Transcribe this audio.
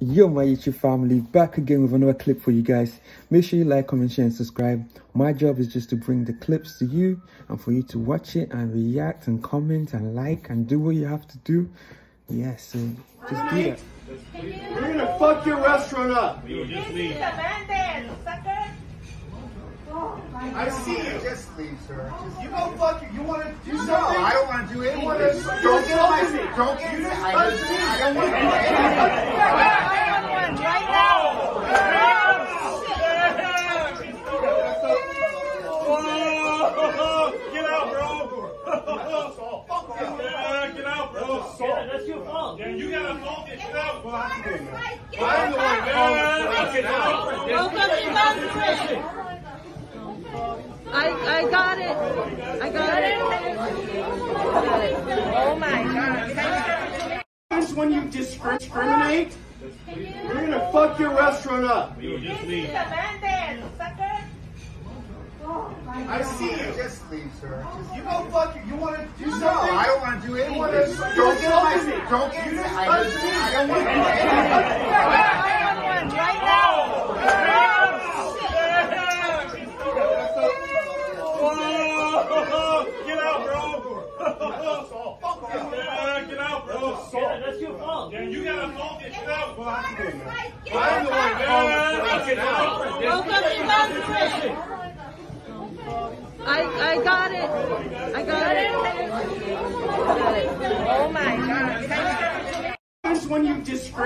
Yo, my YouTube family, back again with another clip for you guys. Make sure you like, comment, share, and subscribe. My job is just to bring the clips to you and for you to watch it and react and comment and like and do what you have to do. Yeah, so just do that. We're gonna fuck your restaurant up. This is abandoned, sucker. I see you. Just leave, sir. Just, You go fuck it. You want to do no, something? I don't want to do any wanna- of this. you're Don't get on my insulting. Don't get You me. just I. I don't want to do anything. Everyone, right now. Get out, bro! Yeah, get out, bro! That's your fault. You got assaulted, get out! I'm the one Yeah, get out! Welcome to Mountain. I, I got it. I got it. Got it. Oh my god. This when you discriminate, we're gonna fuck your restaurant up. This is abandoned, sucker. I see you. Just leave, sir. Just, You go fuck it. You want to do no, something? I You wanna- Don't get my Don't get me. I, I don't want to do anything. Everyone, right now. Get out, bro! Yeah, get out, bro! That's your fault. Yeah, You got assaulted, get out! I'm the one Yeah, get out! Welcome to Mountain. I, I got it. I got it. Got it. Oh my god. This when you discriminate.